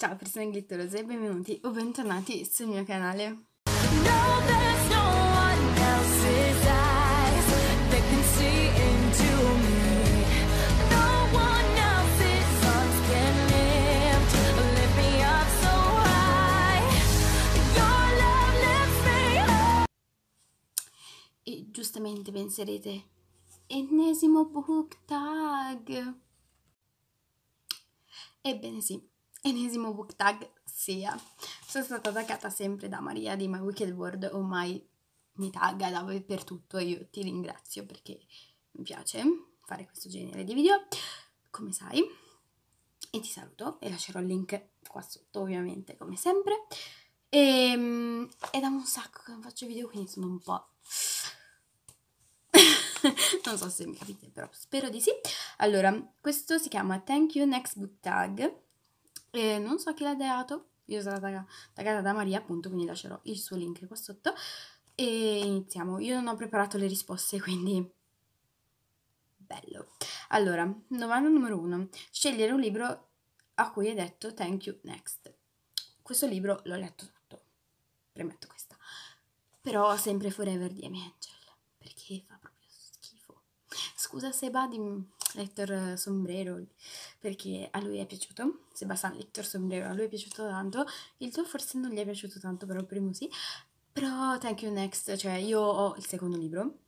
Ciao persone glitterose, benvenuti o bentornati sul mio canale. E giustamente penserete, ennesimo book tag. Ebbene sì, ennesimo book tag sia. Sono stata attaccata sempre da Maria di My Wicked World, ormai mi tagga dappertutto e io ti ringrazio perché mi piace fare questo genere di video, come sai. E ti saluto e lascerò il link qua sotto ovviamente come sempre. E, mm, è da un sacco che non faccio video quindi sono un po' non so se mi capite, però spero di sì. Allora, questo si chiama Thank You Next Book Tag. E non so chi l'ha dato, io sono stata taggata da Maria, appunto, quindi lascerò il suo link qua sotto. E iniziamo. Io non ho preparato le risposte, quindi bello. Allora, domanda numero uno. Scegliere un libro a cui hai detto Thank You Next. Questo libro l'ho letto tutto, premetto questa. Però sempre Forever di Amy Angel, perché fa proprio schifo. Scusa Seba di Lector Sombrero, perché a lui è piaciuto. Sebastian Lector Sombrero, a lui è piaciuto tanto. Il tuo forse non gli è piaciuto tanto, però il primo sì. Però Thank You Next, cioè io ho il secondo libro,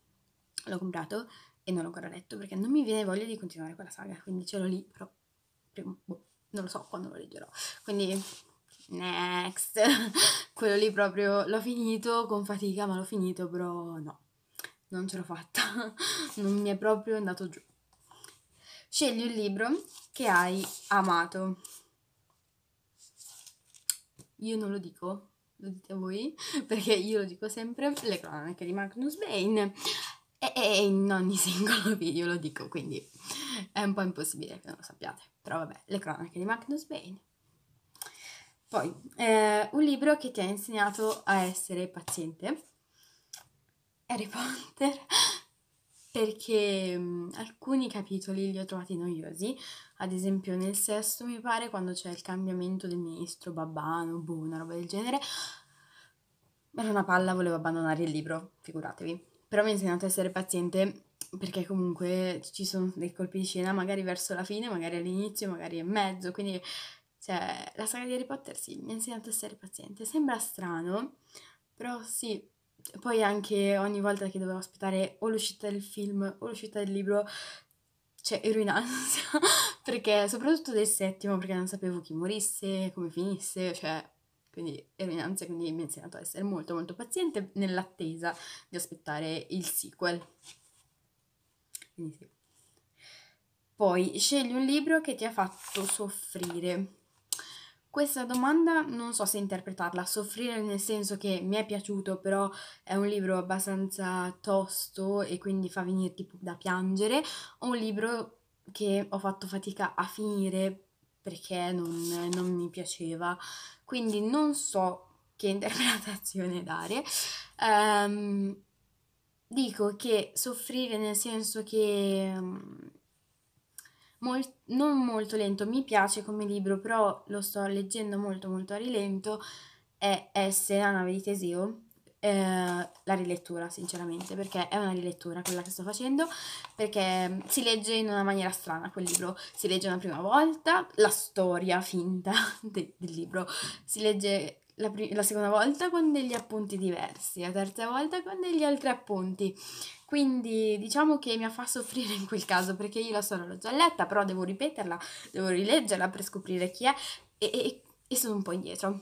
l'ho comprato e non l'ho ancora letto perché non mi viene voglia di continuare quella saga, quindi ce l'ho lì, però prima, boh, non lo so quando lo leggerò. Quindi next, quello lì proprio l'ho finito con fatica, ma l'ho finito, però no, non ce l'ho fatta, non mi è proprio andato giù. Scegli un libro che hai amato. Io non lo dico, lo dite voi, perché io lo dico sempre, le cronache di Magnus Bane, e, e in ogni singolo video lo dico, quindi è un po' impossibile che non lo sappiate. Però vabbè, le cronache di Magnus Bane. Poi, eh, un libro che ti ha insegnato a essere paziente. Harry Potter, perché mh, alcuni capitoli li ho trovati noiosi. Ad esempio nel sesto, mi pare, quando c'è il cambiamento del ministro Babbano, boh, una roba del genere. Era una palla, volevo abbandonare il libro, figuratevi. Però mi ha insegnato a essere paziente perché comunque ci sono dei colpi di scena, magari verso la fine, magari all'inizio, magari in mezzo, quindi cioè, la saga di Harry Potter sì, mi ha insegnato a essere paziente. Sembra strano, però sì. Poi anche ogni volta che dovevo aspettare o l'uscita del film o l'uscita del libro, cioè ero in ansia, perché soprattutto del settimo, perché non sapevo chi morisse, come finisse, cioè quindi ero in ansia, quindi mi ha insegnato a essere molto molto paziente nell'attesa di aspettare il sequel. Quindi sì. Poi scegli un libro che ti ha fatto soffrire. Questa domanda non so se interpretarla, soffrire nel senso che mi è piaciuto, però è un libro abbastanza tosto e quindi fa venire tipo da piangere, o un libro che ho fatto fatica a finire perché non, non mi piaceva. Quindi non so che interpretazione dare. Ehm, dico che soffrire nel senso che mm, mol- non molto lento, mi piace come libro, però lo sto leggendo molto molto a rilento, è S, la nave di Teseo. Eh, la rilettura sinceramente perché è una rilettura quella che sto facendo perché mm, si legge in una maniera strana quel libro si legge una prima volta la storia finta de- del libro si legge la, pri- la seconda volta con degli appunti diversi la terza volta con degli altri appunti quindi diciamo che mi fa soffrire in quel caso perché io la storia l'ho già letta però devo ripeterla devo rileggerla per scoprire chi è e, e, e sono un po' indietro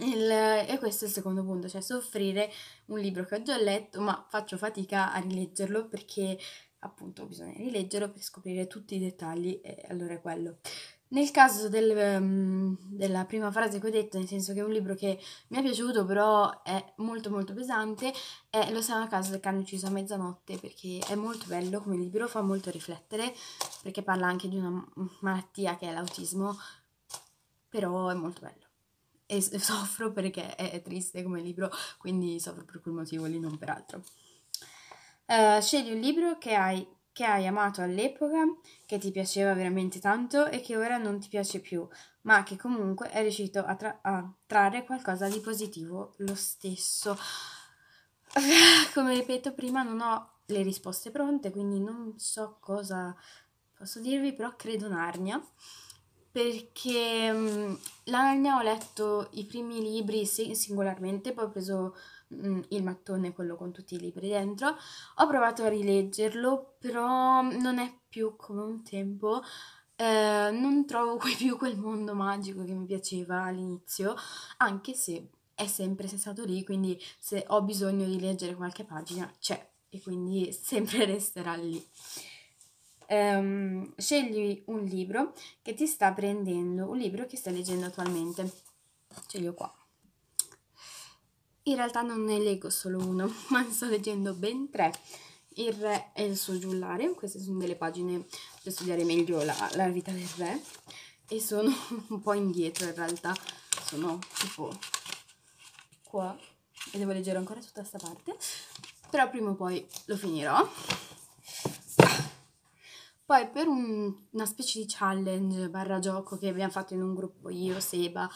il, e questo è il secondo punto, cioè soffrire un libro che ho già letto, ma faccio fatica a rileggerlo perché appunto bisogna rileggerlo per scoprire tutti i dettagli e allora è quello. Nel caso del, um, della prima frase che ho detto, nel senso che è un libro che mi è piaciuto però è molto molto pesante, è Lo a caso del cane ucciso a mezzanotte perché è molto bello come libro, fa molto riflettere perché parla anche di una malattia che è l'autismo, però è molto bello e soffro perché è triste come libro, quindi soffro per quel motivo lì, non per altro. Uh, scegli un libro che hai che hai amato all'epoca, che ti piaceva veramente tanto e che ora non ti piace più, ma che comunque è riuscito a, tra- a trarre qualcosa di positivo lo stesso. Come ripeto prima, non ho le risposte pronte, quindi non so cosa posso dirvi, però credo Narnia. Perché mm, la Narnia ho letto i primi libri singolarmente, poi ho preso mm, il mattone, quello con tutti i libri dentro. Ho provato a rileggerlo, però non è più come un tempo. Eh, non trovo più quel mondo magico che mi piaceva all'inizio, anche se è sempre stato lì, quindi se ho bisogno di leggere qualche pagina c'è e quindi sempre resterà lì. Ehm, scegli un libro che ti sta prendendo, un libro che stai leggendo attualmente. Ce li ho qua. In realtà non ne leggo solo uno, ma ne sto leggendo ben tre. Il re e il suo giullare, queste sono delle pagine per studiare meglio la, la vita del re e sono un po' indietro in realtà, sono tipo qua e devo leggere ancora tutta questa parte, però prima o poi lo finirò. Poi per un- una specie di challenge barra gioco che abbiamo fatto in un gruppo io, Seba,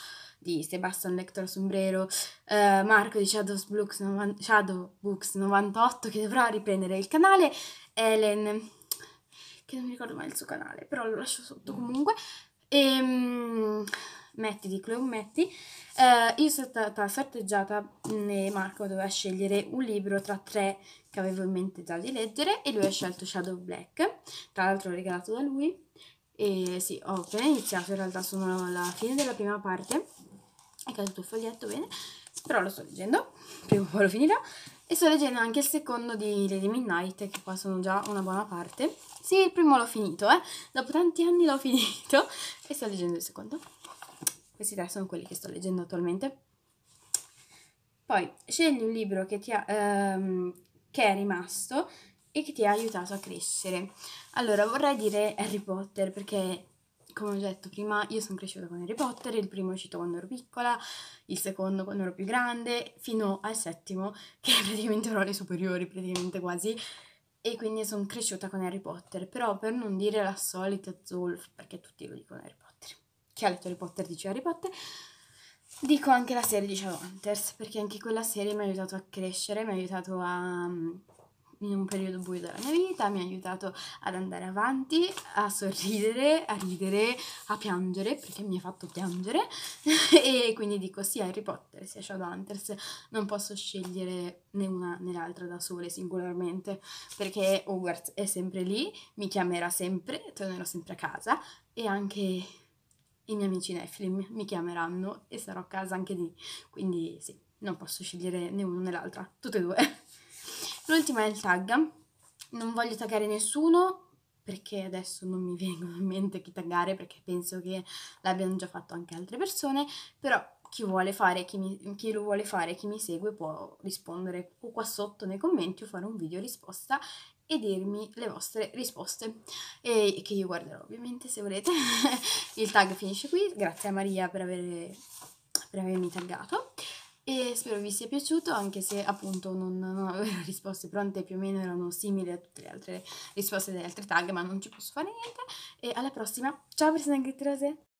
di Sebastian Lector Sombrero, eh, Marco di Shadows Books, novan- Shadow Books 98 che dovrà riprendere il canale, Ellen, che non mi ricordo mai il suo canale, però lo lascio sotto comunque, e mm, Metti di Chloe Metti, eh, io sono stata sorteggiata mm, e Marco doveva scegliere un libro tra tre che avevo in mente già di leggere e lui ha scelto Shadow Black, tra l'altro regalato da lui. E sì, ho appena iniziato, in realtà sono alla fine della prima parte, è caduto il foglietto bene, però lo sto leggendo, prima o poi lo finirò. E sto leggendo anche il secondo di Lady Midnight, che qua sono già una buona parte. Sì, il primo l'ho finito, eh. Dopo tanti anni l'ho finito e sto leggendo il secondo. Questi tre sono quelli che sto leggendo attualmente. Poi scegli un libro che, ti ha, ehm, che è rimasto e che ti ha aiutato a crescere. Allora, vorrei dire Harry Potter perché, come ho detto prima, io sono cresciuta con Harry Potter, il primo è uscito quando ero piccola, il secondo quando ero più grande, fino al settimo, che praticamente ero alle superiori, praticamente quasi, e quindi sono cresciuta con Harry Potter. Però per non dire la solita Zolf, perché tutti lo dicono Harry Potter, chi ha letto Harry Potter dice Harry Potter, Dico anche la serie di Shadowhunters, perché anche quella serie mi ha aiutato a crescere, mi ha aiutato a... in un periodo buio della mia vita, mi ha aiutato ad andare avanti, a sorridere, a ridere, a piangere, perché mi ha fatto piangere. e quindi dico sia Harry Potter sia Shadowhunters, non posso scegliere né una né l'altra da sole singolarmente, perché Hogwarts è sempre lì, mi chiamerà sempre, tornerò sempre a casa e anche i miei amici Netflix mi chiameranno e sarò a casa anche lì. Quindi sì, non posso scegliere né uno né l'altra, tutte e due. L'ultima è il tag. Non voglio taggare nessuno perché adesso non mi vengono in mente chi taggare perché penso che l'abbiano già fatto anche altre persone, però chi vuole fare, chi, mi- chi lo vuole fare, chi mi segue può rispondere o qua sotto nei commenti o fare un video risposta e dirmi le vostre risposte e che io guarderò ovviamente se volete. Il tag finisce qui, grazie a Maria per, avere, per avermi taggato e spero vi sia piaciuto anche se appunto non, non avevo risposte pronte, più o meno erano simili a tutte le altre risposte degli altri tag, ma non ci posso fare niente e alla prossima, ciao persone gritterose!